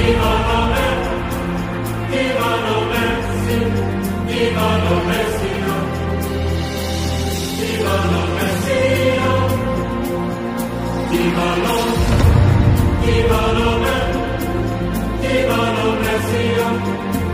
Divano, divano, divano, divano, divano,